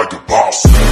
like a boss.